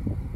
you